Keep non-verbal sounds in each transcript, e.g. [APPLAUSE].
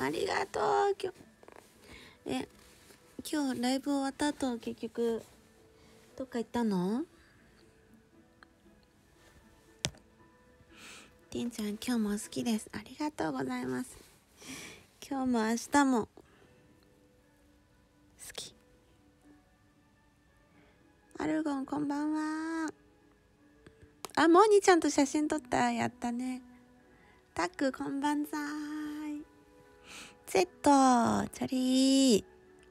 ありがとう。今日え今日ライブ終わった後結局どっか行ったの？てんちゃん今日も好きです。ありがとうございます。今日も明日も好き。アルゴンこんばんは。あモーニーちゃんと写真撮った。やったね。タックこんばんざーい Z チャリー。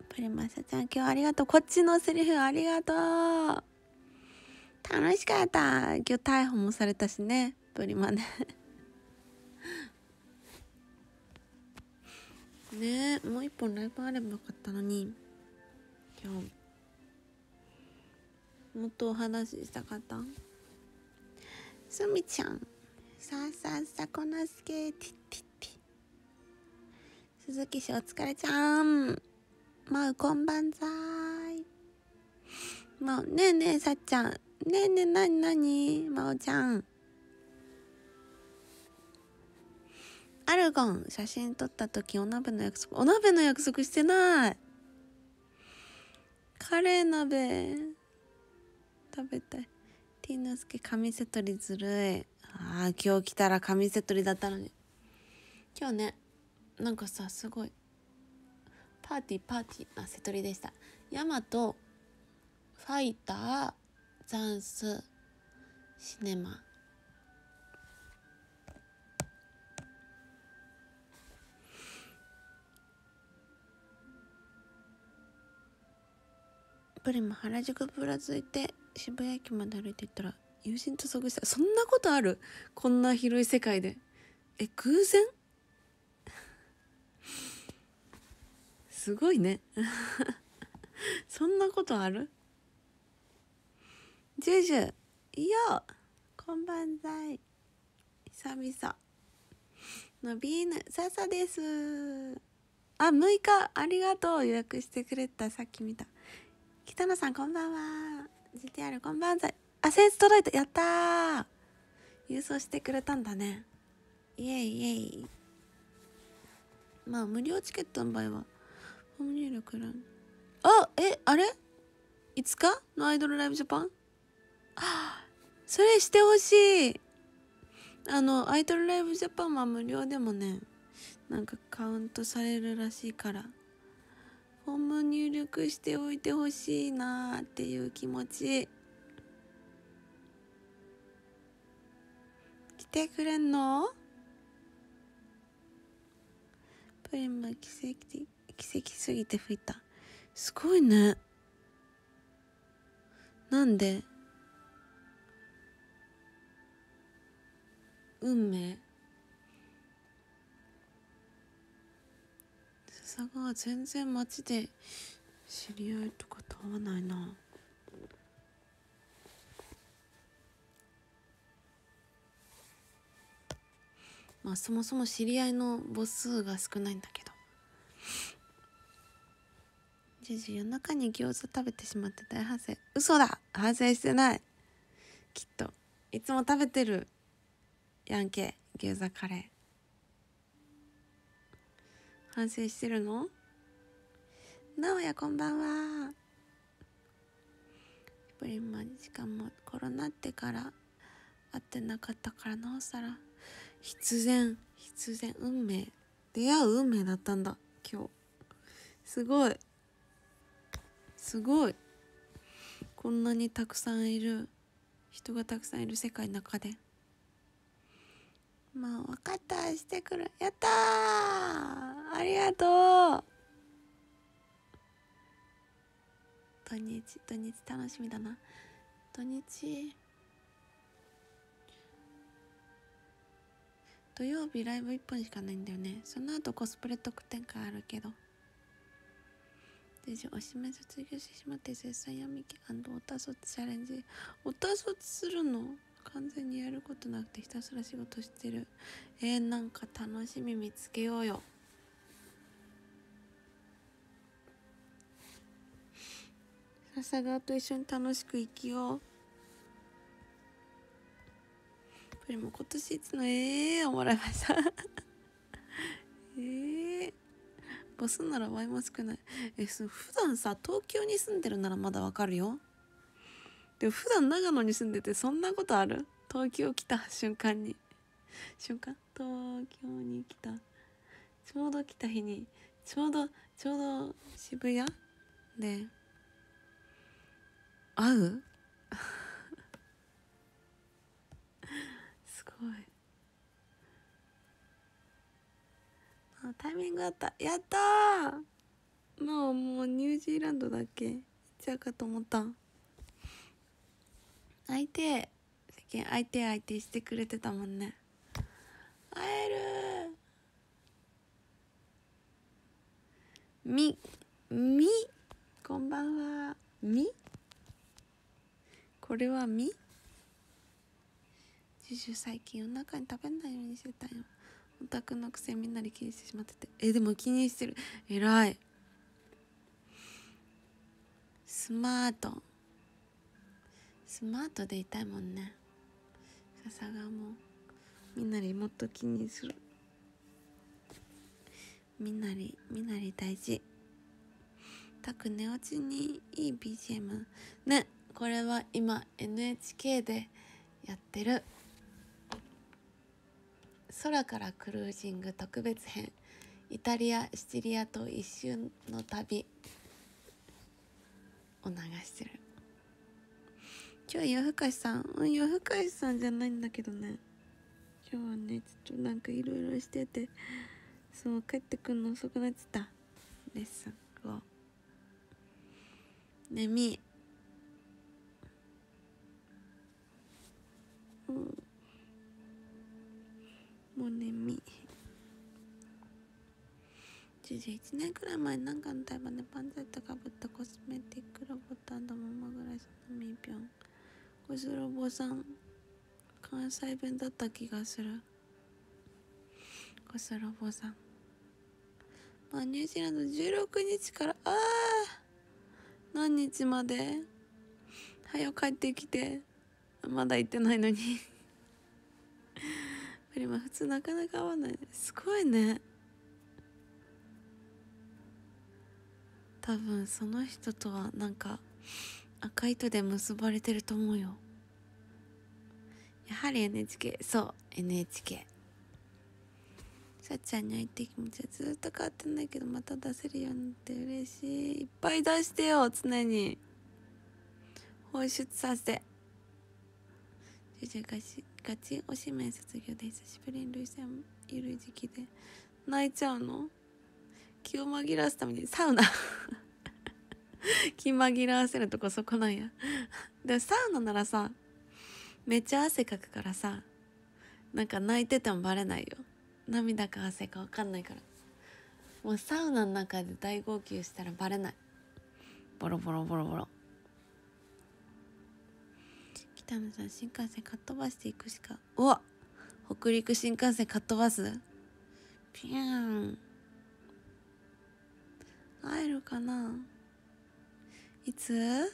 プリマサちゃん今日ありがとう。こっちのセリフありがとう。楽しかった。今日逮捕もされたしね。プリマねねえもう一本ライブあればよかったのに。今日。もっとお話ししたかった？すみちゃん。さあさあさこなすけティッティッティ鈴木氏お疲れちゃん。まうこんばんざい。まうねえねえさっちゃん。ねえねえなになに？まおちゃん。アルゴン写真撮った時お鍋の約束お鍋の約束してない。カレー鍋。食べたい。ティーナスケ紙セトリずるい。ああ今日来たら紙セトリだったのに。今日ねなんかさすごい。パーティーパーティーあセトリでした。ヤマトファイターザンスシネマ。プリも原宿ぶらついて渋谷駅まで歩いて行ったら友人と遭遇した。そんなことある？こんな広い世界で。え偶然？すごいね。[LAUGHS] そんなことある？ジュジュいやこんばんざい。久々。のビーヌ笹です。あ6日ありがとう。予約してくれた。さっき見た。北野さんこんばんは。GTR こんばんざい。あセンス届いた。やったー。郵送してくれたんだね。イエイイエイ。まあ無料チケットの場合はフォーム入力欄あえあれ？いつか？のアイドルライブジャパン？あ [GASPS] それしてほしい。あのアイドルライブジャパンは無料でもねなんかカウントされるらしいから。フォーム入力しておいてほしいなーっていう気持ち。来てくれんの？プリンも奇跡的。奇跡すぎて吹いた。すごいね。なんで？運命。笹川全然街で知り合いとかと会わないな。まあそもそも知り合いの母数が少ないんだけど。じいじ夜中に餃子食べてしまって大反省嘘だ。反省してない。きっと。いつも食べてるやんけ。餃子カレー。反省してるの？なおやこんばんは。プリンマしかもコロナってから会ってなかったからなおさら。必然必然運命。出会う運命だったんだ今日。すごい。すごい。こんなにたくさんいる。人がたくさんいる世界の中で。まあ分かったしてくる。やったー。ありがとう。土日土日楽しみだな。土日。土曜日ライブ1本しかないんだよね。その後コスプレ特典会あるけど。でおしめ卒業してしまって絶賛闇気オタ卒チャレンジオタ卒するの完全にやることなくてひたすら仕事してる。えー、なんか楽しみ見つけようよ。笹川と一緒に楽しく生きよう。これも今年いつのええー、もらいました。ええー母数なら倍も少ない。えそ普段さ東京に住んでるならまだわかるよ。でも普段長野に住んでてそんなことある？東京来た瞬間に。瞬間？東京に来た。ちょうど来た日に。ちょうどちょうど渋谷？で会う？[LAUGHS] すごい。タイミングあった。やったー。もうもうニュージーランドだっけ？行っちゃうかと思った。相手最近相手相手してくれてたもんね。会えるみみ？こんばんは。み？これはみ？ジュジュ最近お腹に食べないようにしてたよ。オタクのくせみんなで気にしてしまってて。えでも気にしてる。えらい。スマート。スマートでいたいもんね。笹がもみんなにもっと気にする。みんなにみんなに大事。たく寝落ちにいい BGM ねこれは今 NHK でやってる。空からクルージング特別編イタリアシチリアと一瞬の旅を流してる。今日夜更かしさんうん夜更かしさんじゃないんだけどね。今日はねちょっとなんかいろいろしててそう帰ってくるの遅くなってた。レッスンを。ねみうん。もうねみ11年くらい前なんかの台湾でパンツェットかぶったコスメティックロボットママグラスのみぴょんこすろぼさん関西弁だった気がする。こすろぼさん。まあニュージーランド16日からああ何日まで？早く帰ってきて。まだ行ってないのに。プリマ普通なかなか会わない。すごいね。多分その人とはなんか赤い糸で結ばれてると思うよ。やはり NHK そう NHK さっちゃんに会いたい気持ちはずっと変わってないけどまた出せるようになって嬉しい。いっぱい出してよ常に。放出させて。ジュジュガチガチおしめ卒業で久しぶりに涙腺いる時期で泣いちゃうの気を紛らわすためにサウナ気紛らわせるとこそこなんやでサウナならさめっちゃ汗かくからさなんか泣いててもバレないよ涙か汗か分かんないからもうサウナの中で大号泣したらバレないボロボロボロボロ北野さん新幹線かっ飛ばしていくしか。うわ北陸新幹線かっ飛ばす？ピューン。会えるかな？いつ？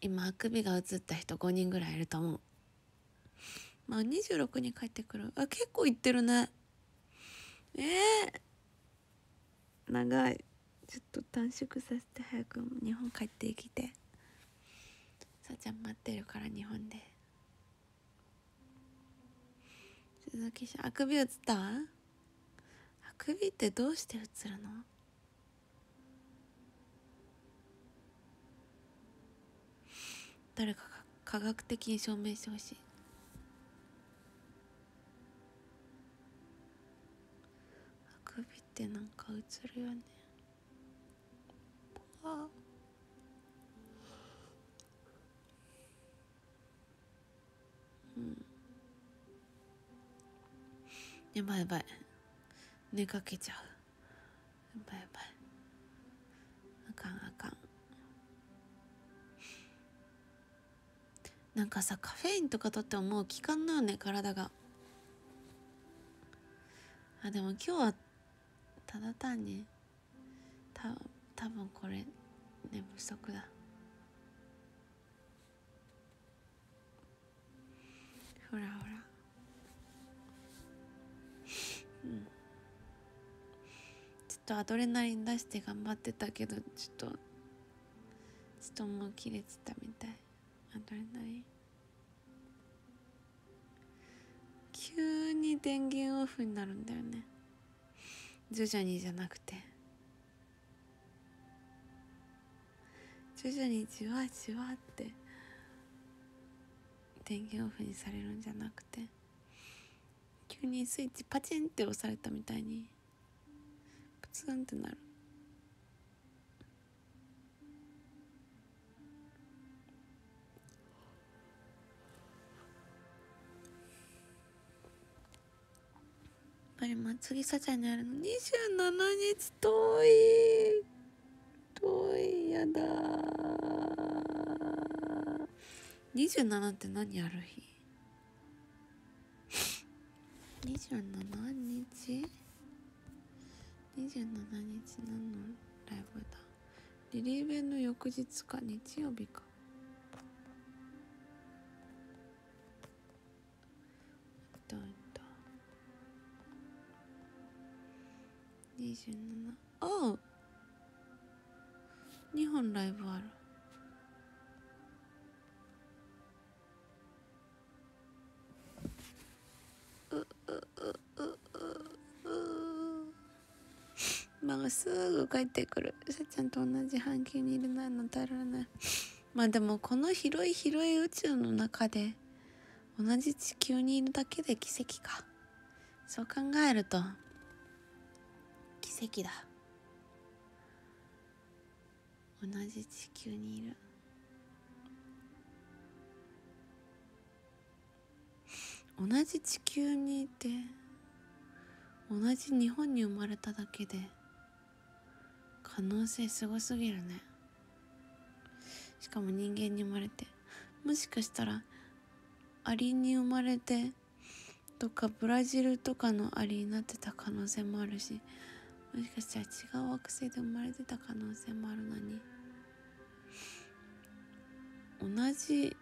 今あくびが映った人5人ぐらいいると思う。まあ26に帰ってくる。あ結構行ってるね。ええー、長い。ちょっと短縮させて早く日本帰ってきて。さあちゃん待ってるから日本で。鈴木さんあくび映ったあくびってどうして映るの？誰かが科学的に証明してほしい。ってなんか映るよね。あうん。やばいやばい。寝かけちゃう。やばいやばい。あかんあかん。なんかさカフェインとかとってももう効かんのよね体が。あでも今日はただ単にた多分これ寝不足だ。ほらほら。うん。ちょっとアドレナリン出して頑張ってたけどちょっとちょっとも切れてたみたい。アドレナリン。急に電源オフになるんだよね。徐々にじゃなくて。徐々にじわじわって電源オフにされるんじゃなくて。急にスイッチパチンって押されたみたいにプツンってなる。ぱり祭りさちゃんにあるの。27日遠い。遠いやだ。27って何ある日？[LAUGHS] 27日？27日何のライブだ？リリーベンの翌日か。日曜日か。27ああ。2本ライブある。うううううまあすぐ帰ってくる。さちゃんと同じ半球にいるないのだろうねまあでもこの広い広い宇宙の中で同じ地球にいるだけで奇跡か。そう考えると奇跡だ。同じ地球にいる。同じ地球にいて同じ日本に生まれただけで可能性すごすぎるね。しかも人間に生まれてもしかしたらアリに生まれてとかブラジルとかのアリになってた可能性もあるしもしかしたら違う惑星で生まれてた可能性もあるのに。同じ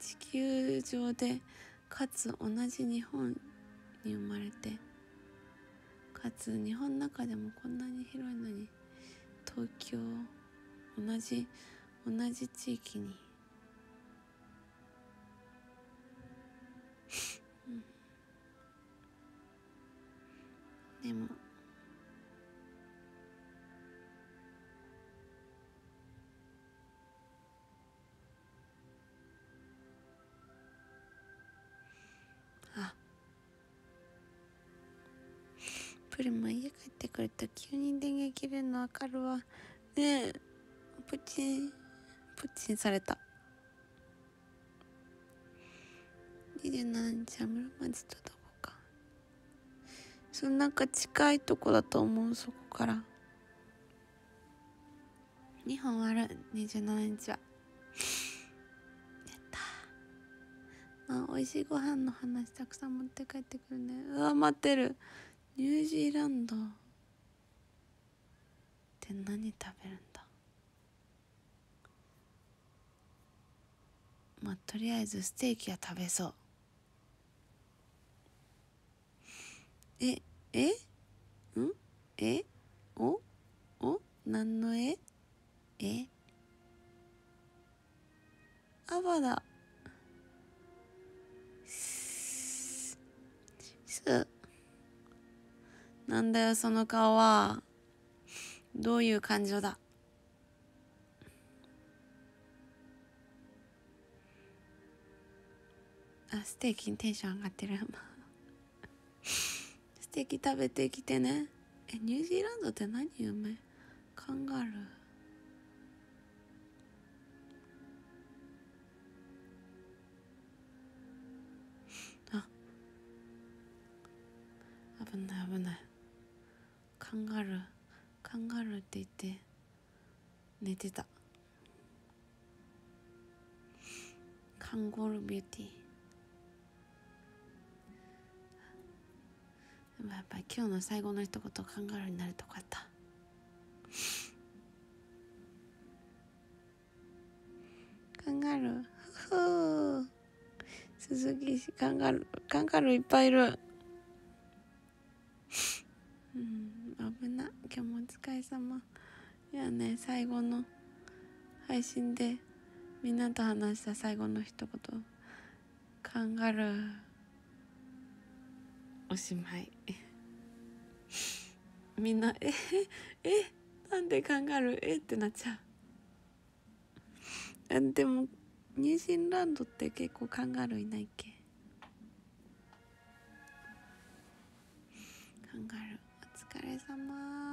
地球上でかつ同じ日本に生まれてかつ日本の中でもこんなに広いのに東京同じ同じ地域に、うん、[LAUGHS] でも家帰ってくると急に電源切れるの分かるわ。ねえプチンプチンされた。27日は室町とどこか。そのなんか近いとこだと思うそこから。2本ある27日は。やった。まあ美味しいご飯の話たくさん持って帰ってくるね。うわ待ってる。ニュージーランド。って何食べるんだ？まあとりあえずステーキは食べそう。ええ？ん？え？お？お？何の絵え？アバだ。す [LAUGHS] すなんだよその顔は。どういう感情だ？あステーキにテンション上がってる。[LAUGHS] ステーキ食べてきてね。えニュージーランドって何有名カンガルー。あ。危ない危ない。カンガルーカンガルーって言って寝てた。カンゴルビューティー。でもやっぱり今日の最後の一言カンガルーになるとこやった。カンガルーふふ鈴木カンガルーカンガルーいっぱいいる。れ様。いやね最後の配信でみんなと話した最後の一言。カンガルー。おしまい。[LAUGHS] みんなええなんでカンガルー？えってなっちゃう。でもニュージーランドって結構カンガルーいないっけ？カンガルー。お疲れ様。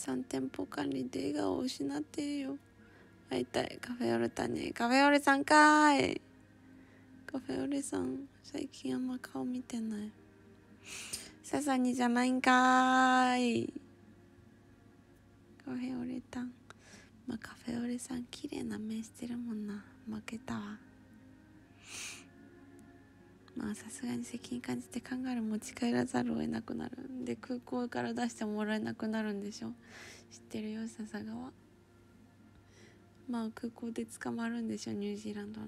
3店舗管理で笑顔を失っているよ。会いたい。カフェオレタに。カフェオレさんかーい。カフェオレさん最近あんま顔見てない。ささにじゃないんかい。カフェオレタンまあカフェオレさん綺麗な目してるもんな。負けたわ。まあさすがに責任感じてカンガル持ち帰らざるを得なくなるんで空港から出してもらえなくなるんでしょ知ってるよ笹川。まあ空港で捕まるんでしょニュージーランドの。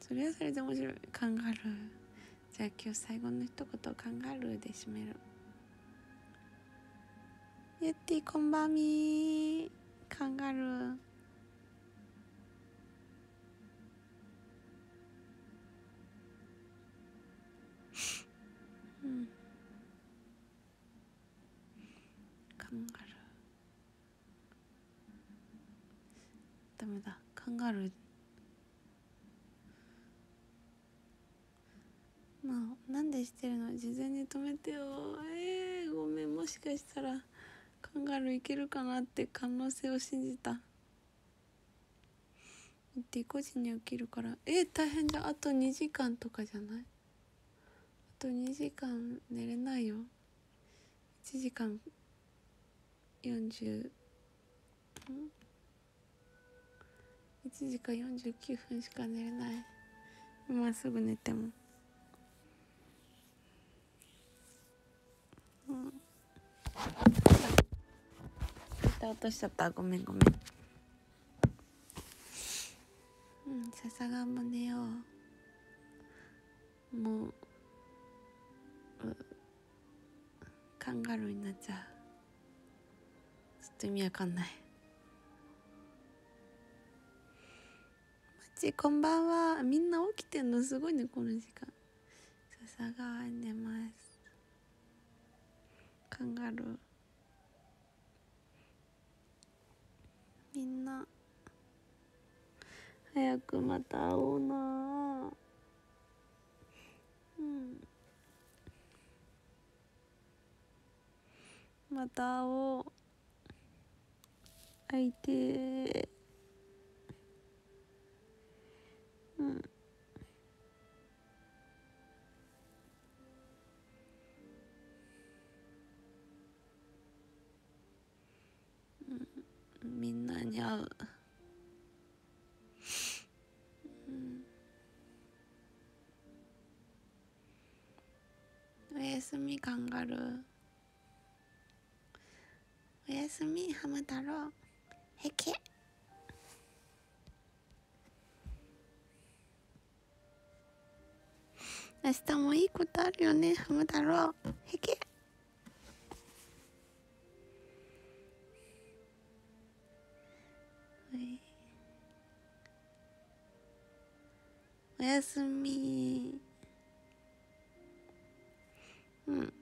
それはそれで面白い。カンガルじゃあ今日最後の一言カンガルで締める。ゆってぃこんばんみカンガルメだ。カンガルーまあなんでしてるの？事前に止めてよ。えー、ごめん。もしかしたらカンガルーいけるかなって可能性を信じた。って5時に起きるから。えー、大変じゃあと2時間とかじゃない？あと2時間寝れないよ。1時間40ん？1時間49分しか寝れない。今すぐ寝ても。うん。落としちゃった。ごめんごめん。うん笹川も寝よう。もううカンガルーになっちゃう。ちょっと意味わかんない。マジこんばんは。みんな起きてんの？すごいねこの時間。笹川に寝ます。カンガルー。みんな。早くまた会おうな。うん。また会おう。会いてーうん。みんなに会う、うん、おやすみカンガルー。おやすみハム太郎。へけ明日もいいことあるよね。ハム太郎へけ。おやすみ。うん。